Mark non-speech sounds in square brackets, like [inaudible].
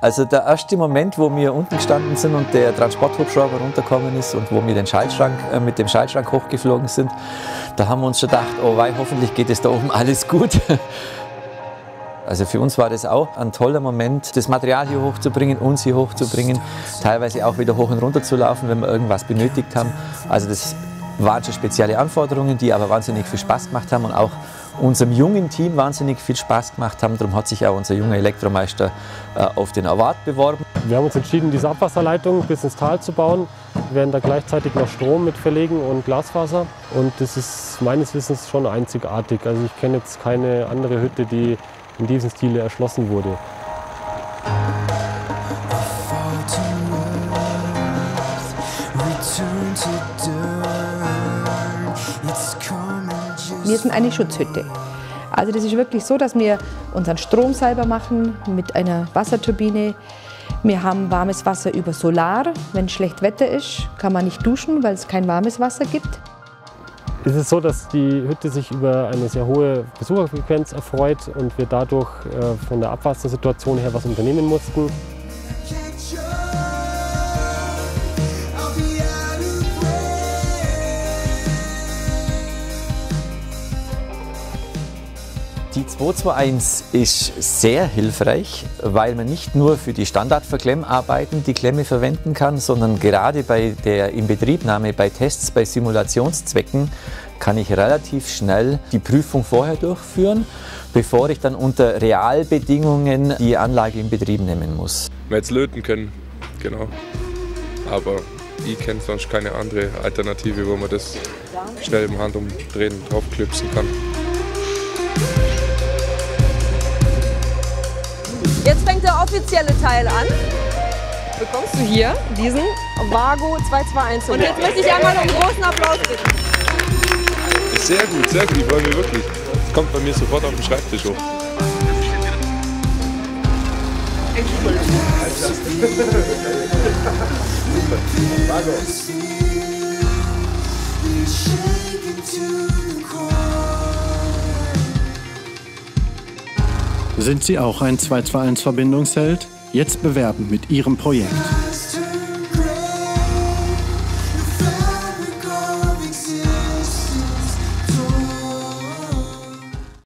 Also der erste Moment, wo wir unten gestanden sind und der Transporthubschrauber runtergekommen ist und wo wir den Schaltschrank, äh, mit dem Schaltschrank hochgeflogen sind, da haben wir uns schon gedacht, oh wei, hoffentlich geht es da oben [laughs] alles gut. Also für uns war das auch ein toller Moment, das Material hier hochzubringen, uns hier hochzubringen, teilweise auch wieder hoch und runter zu laufen, wenn wir irgendwas benötigt haben. Also das waren schon spezielle Anforderungen, die aber wahnsinnig viel Spaß gemacht haben und auch unserem jungen Team wahnsinnig viel Spaß gemacht haben. Darum hat sich auch unser junger Elektromeister äh, auf den Award beworben. Wir haben uns entschieden, diese Abwasserleitung bis ins Tal zu bauen. Wir werden da gleichzeitig noch Strom mit verlegen und Glasfaser. Und das ist meines Wissens schon einzigartig. Also ich kenne jetzt keine andere Hütte, die in diesem Stile erschlossen wurde. Wir sind eine Schutzhütte. Also das ist wirklich so, dass wir unseren Strom selber machen mit einer Wasserturbine. Wir haben warmes Wasser über Solar. Wenn schlecht Wetter ist, kann man nicht duschen, weil es kein warmes Wasser gibt. Es ist so, dass die Hütte sich über eine sehr hohe Besucherfrequenz erfreut und wir dadurch äh, von der Abwassersituation her was unternehmen mussten. Die 221 ist sehr hilfreich, weil man nicht nur für die Standardverklemmarbeiten die Klemme verwenden kann, sondern gerade bei der Inbetriebnahme, bei Tests, bei Simulationszwecken kann ich relativ schnell die Prüfung vorher durchführen, bevor ich dann unter Realbedingungen die Anlage in Betrieb nehmen muss. Wir jetzt löten können, genau. Aber ich kenne sonst keine andere Alternative, wo man das schnell im Handumdrehen draufklipsen kann. Jetzt fängt der offizielle Teil an. Bekommst du hier diesen Vago 221. Und jetzt möchte ich einmal um einen großen Applaus bitten. Sehr gut, sehr gut, ich freue mich wirklich. Das kommt bei mir sofort auf den Schreibtisch hoch. Vago. Sind Sie auch ein 221-Verbindungsheld? Jetzt bewerben mit Ihrem Projekt.